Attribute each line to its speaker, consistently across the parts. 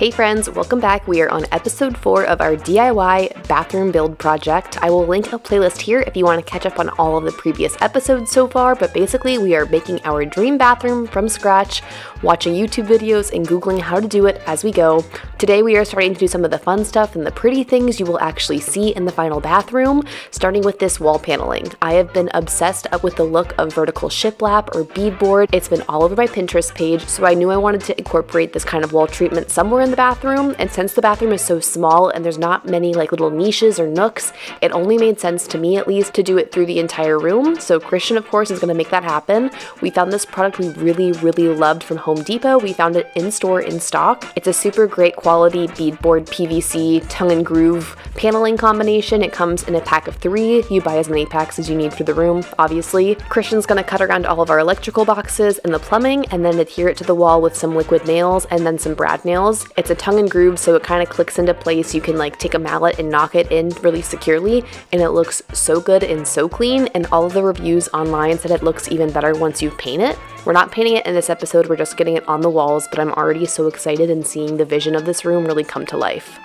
Speaker 1: Hey friends, welcome back. We are on episode 4 of our DIY bathroom build project. I will link a playlist here if you want to catch up on all of the previous episodes so far, but basically we are making our dream bathroom from scratch, watching YouTube videos and googling how to do it as we go. Today we are starting to do some of the fun stuff and the pretty things you will actually see in the final bathroom, starting with this wall paneling. I have been obsessed with the look of vertical shiplap or beadboard. It's been all over my Pinterest page, so I knew I wanted to incorporate this kind of wall treatment somewhere in the bathroom, and since the bathroom is so small and there's not many like little niches or nooks, it only made sense to me at least to do it through the entire room. So Christian, of course, is going to make that happen. We found this product we really, really loved from Home Depot. We found it in store in stock. It's a super great quality beadboard PVC tongue and groove paneling combination. It comes in a pack of three. You buy as many packs as you need for the room, obviously. Christian's going to cut around all of our electrical boxes and the plumbing and then adhere it to the wall with some liquid nails and then some brad nails. It's a tongue and groove, so it kind of clicks into place. You can like take a mallet and knock it in really securely, and it looks so good and so clean. And all of the reviews online said it looks even better once you paint it. We're not painting it in this episode, we're just getting it on the walls, but I'm already so excited and seeing the vision of this room really come to life.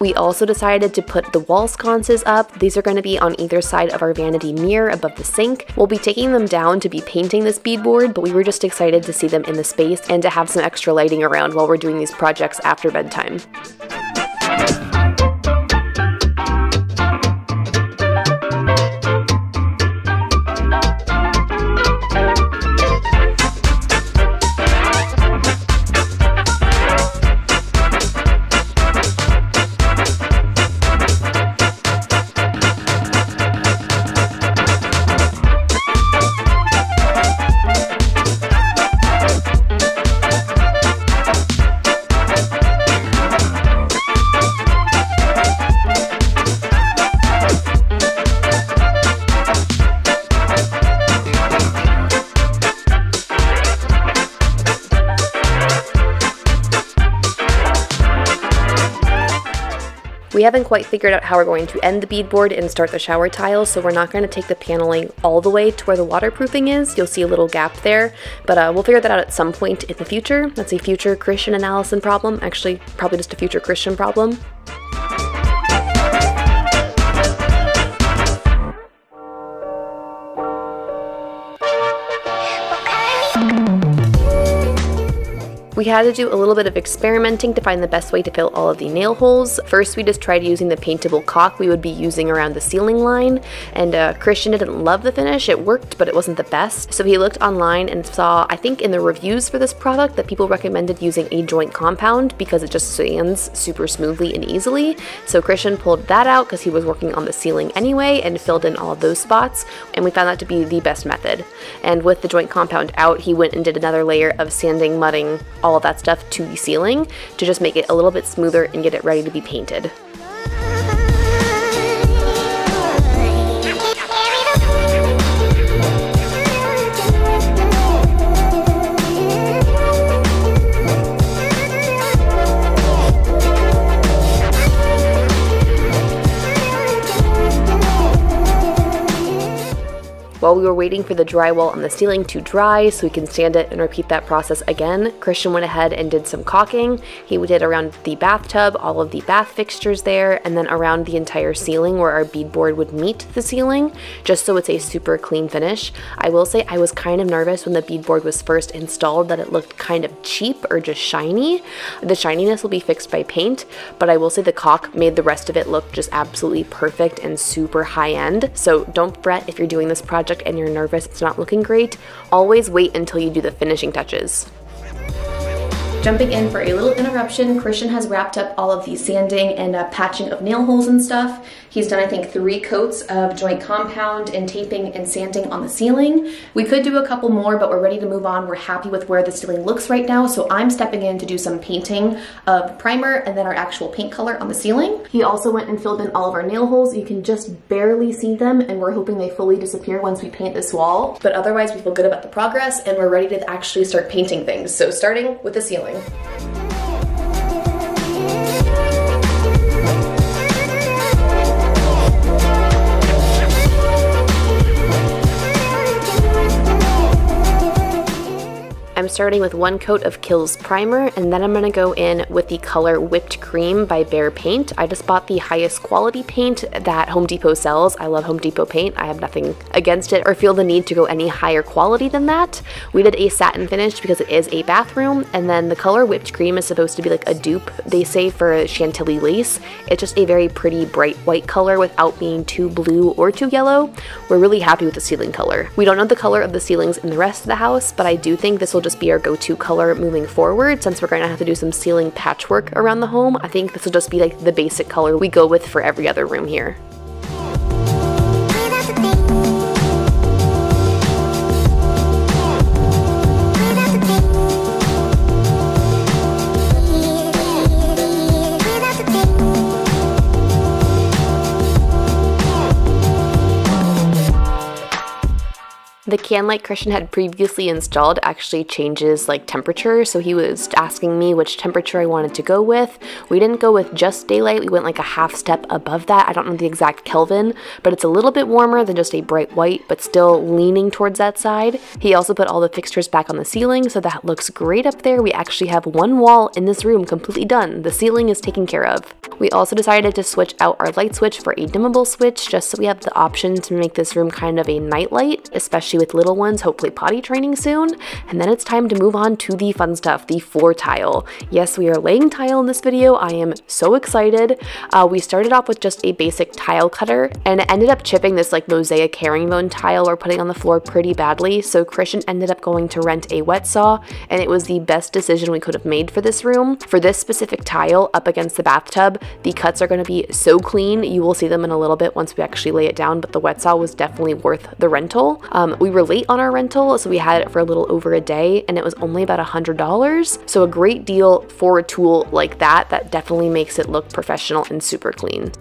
Speaker 1: We also decided to put the wall sconces up. These are going to be on either side of our vanity mirror above the sink. We'll be taking them down to be painting this beadboard, but we were just excited to see them in the space and to have some extra lighting around while we're doing these projects after bedtime. We haven't quite figured out how we're going to end the beadboard and start the shower tiles, so we're not going to take the paneling all the way to where the waterproofing is. You'll see a little gap there, but uh, we'll figure that out at some point in the future. That's a future Christian and Allison problem, actually probably just a future Christian problem. We had to do a little bit of experimenting to find the best way to fill all of the nail holes. First, we just tried using the paintable caulk we would be using around the ceiling line, and uh, Christian didn't love the finish. It worked, but it wasn't the best. So he looked online and saw, I think in the reviews for this product, that people recommended using a joint compound because it just sands super smoothly and easily. So Christian pulled that out because he was working on the ceiling anyway and filled in all of those spots, and we found that to be the best method. And with the joint compound out, he went and did another layer of sanding, mudding, of that stuff to the ceiling to just make it a little bit smoother and get it ready to be painted. While we were waiting for the drywall on the ceiling to dry so we can sand it and repeat that process again, Christian went ahead and did some caulking. He did around the bathtub, all of the bath fixtures there, and then around the entire ceiling where our beadboard would meet the ceiling, just so it's a super clean finish. I will say I was kind of nervous when the beadboard was first installed that it looked kind of cheap or just shiny. The shininess will be fixed by paint, but I will say the caulk made the rest of it look just absolutely perfect and super high end. So don't fret if you're doing this project project and you're nervous it's not looking great, always wait until you do the finishing touches. Jumping in for a little interruption, Christian has wrapped up all of the sanding and uh, patching of nail holes and stuff. He's done, I think, three coats of joint compound and taping and sanding on the ceiling. We could do a couple more, but we're ready to move on. We're happy with where the ceiling looks right now, so I'm stepping in to do some painting of primer and then our actual paint color on the ceiling. He also went and filled in all of our nail holes. You can just barely see them, and we're hoping they fully disappear once we paint this wall. But otherwise, we feel good about the progress, and we're ready to actually start painting things. So starting with the ceiling. I'm starting with one coat of KILZ primer, and then I'm gonna go in with the color Whipped Cream by Behr Paint. I just bought the highest quality paint that Home Depot sells. I love Home Depot paint. I have nothing against it or feel the need to go any higher quality than that. We did a satin finish because it is a bathroom, and then the color Whipped Cream is supposed to be like a dupe, they say, for Chantilly lace. It's just a very pretty bright white color without being too blue or too yellow. We're really happy with the ceiling color. We don't know the color of the ceilings in the rest of the house, but I do think this will just be our go-to color moving forward since we're going to have to do some ceiling patchwork around the home. I think this will just be like the basic color we go with for every other room here. The can light Christian had previously installed actually changes like temperature, so he was asking me which temperature I wanted to go with. We didn't go with just daylight, we went like a half step above that. I don't know the exact Kelvin, but it's a little bit warmer than just a bright white, but still leaning towards that side. He also put all the fixtures back on the ceiling, so that looks great up there. We actually have one wall in this room completely done. The ceiling is taken care of. We also decided to switch out our light switch for a dimmable switch, just so we have the option to make this room kind of a night light, with little ones, hopefully potty training soon. And then it's time to move on to the fun stuff, the floor tile. Yes, we are laying tile in this video. I am so excited. Uh, we started off with just a basic tile cutter and ended up chipping this like mosaic herringbone tile we're putting on the floor pretty badly. So Christian ended up going to rent a wet saw and it was the best decision we could have made for this room. For this specific tile up against the bathtub, the cuts are going to be so clean. You will see them in a little bit once we actually lay it down, but the wet saw was definitely worth the rental. Um, we were late on our rental, so we had it for a little over a day and it was only about $100. So a great deal for a tool like that that definitely makes it look professional and super clean.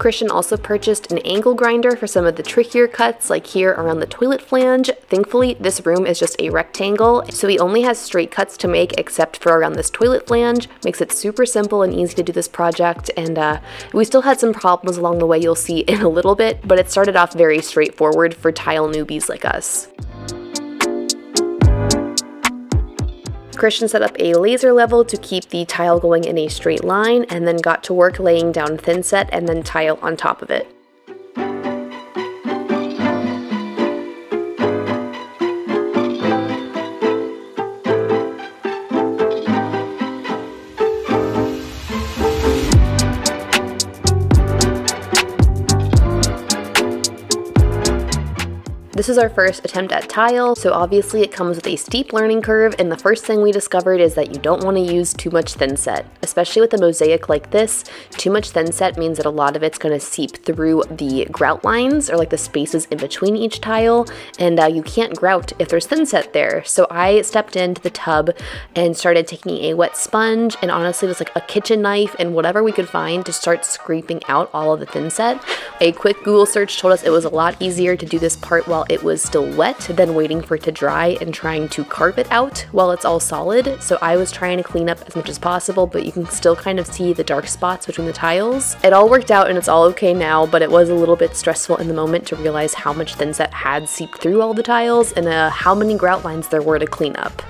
Speaker 1: Christian also purchased an angle grinder for some of the trickier cuts, like here around the toilet flange. Thankfully, this room is just a rectangle, so he only has straight cuts to make except for around this toilet flange. Makes it super simple and easy to do this project, and uh, we still had some problems along the way you'll see in a little bit, but it started off very straightforward for tile newbies like us. Christian set up a laser level to keep the tile going in a straight line and then got to work laying down thinset and then tile on top of it. This is our first attempt at tile, so obviously it comes with a steep learning curve, and the first thing we discovered is that you don't want to use too much thinset. Especially with a mosaic like this, too much thinset means that a lot of it's going to seep through the grout lines, or like the spaces in between each tile, and uh, you can't grout if there's thinset there. So I stepped into the tub and started taking a wet sponge, and honestly just like a kitchen knife and whatever we could find to start scraping out all of the thinset. A quick Google search told us it was a lot easier to do this part while it was still wet then waiting for it to dry and trying to carve it out while it's all solid. So I was trying to clean up as much as possible, but you can still kind of see the dark spots between the tiles. It all worked out and it's all okay now, but it was a little bit stressful in the moment to realize how much thinset had seeped through all the tiles and uh, how many grout lines there were to clean up.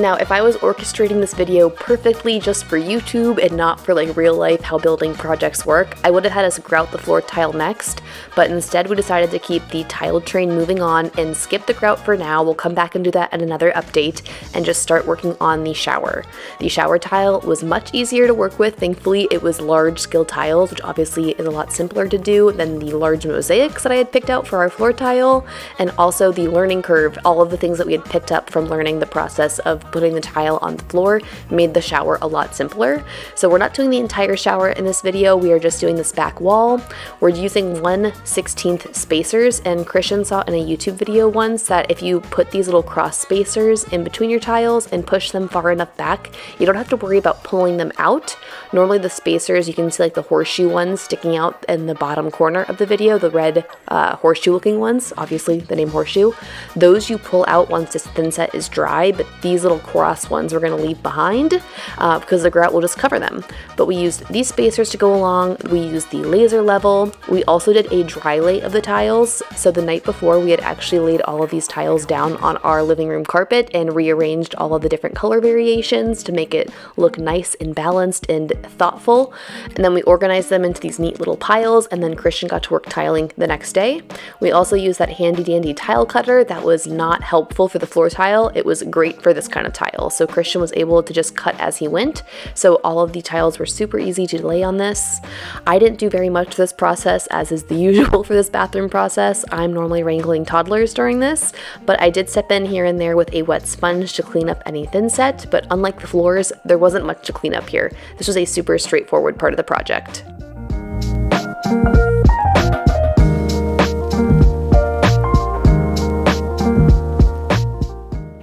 Speaker 1: Now, if I was orchestrating this video perfectly just for YouTube and not for like real life how building projects work, I would have had us grout the floor tile next, but instead we decided to keep the tile train moving on and skip the grout for now. We'll come back and do that in another update and just start working on the shower. The shower tile was much easier to work with. Thankfully, it was large scale tiles, which obviously is a lot simpler to do than the large mosaics that I had picked out for our floor tile, and also the learning curve, all of the things that we had picked up from learning the process of putting the tile on the floor made the shower a lot simpler. So we're not doing the entire shower in this video, we are just doing this back wall. We're using 1 16th spacers and Christian saw in a YouTube video once that if you put these little cross spacers in between your tiles and push them far enough back, you don't have to worry about pulling them out. Normally the spacers, you can see like the horseshoe ones sticking out in the bottom corner of the video, the red uh, horseshoe looking ones, obviously the name horseshoe. Those you pull out once this thin set is dry, but these little cross ones we're going to leave behind uh, because the grout will just cover them. But we used these spacers to go along, we used the laser level, we also did a dry lay of the tiles. So the night before we had actually laid all of these tiles down on our living room carpet and rearranged all of the different color variations to make it look nice and balanced and thoughtful. And then we organized them into these neat little piles and then Christian got to work tiling the next day. We also used that handy dandy tile cutter that was not helpful for the floor tile. It was great for this kind of tile. So Christian was able to just cut as he went. So all of the tiles were super easy to lay on this. I didn't do very much this process as is the usual for this bathroom process. I'm normally wrangling toddlers during this, but I did step in here and there with a wet sponge to clean up any thin set, but unlike the floors, there wasn't much to clean up here. This was a super straightforward part of the project.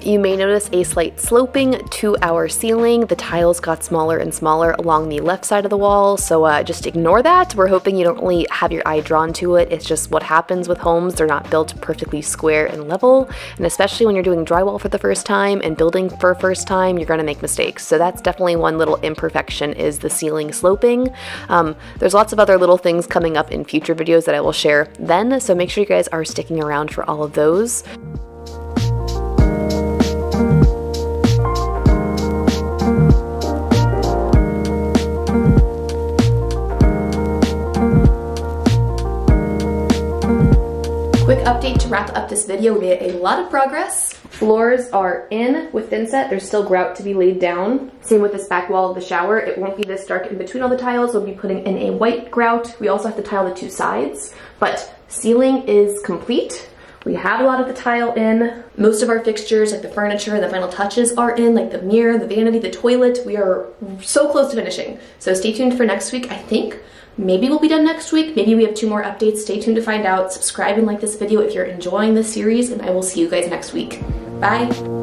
Speaker 1: You may notice a slight sloping to our ceiling. The tiles got smaller and smaller along the left side of the wall, so uh, just ignore that. We're hoping you don't really have your eye drawn to it. It's just what happens with homes. They're not built perfectly square and level, and especially when you're doing drywall for the first time and building for first time, you're gonna make mistakes. So that's definitely one little imperfection is the ceiling sloping. Um, there's lots of other little things coming up in future videos that I will share then, so make sure you guys are sticking around for all of those. To wrap up this video. We made a lot of progress. Floors are in with thinset. There's still grout to be laid down. Same with this back wall of the shower. It won't be this dark in between all the tiles. We'll be putting in a white grout. We also have to tile the two sides, but ceiling is complete. We have a lot of the tile in. Most of our fixtures, like the furniture and the final touches are in, like the mirror, the vanity, the toilet. We are so close to finishing. So stay tuned for next week, I think. Maybe we'll be done next week. Maybe we have two more updates. Stay tuned to find out. Subscribe and like this video if you're enjoying this series, and I will see you guys next week. Bye.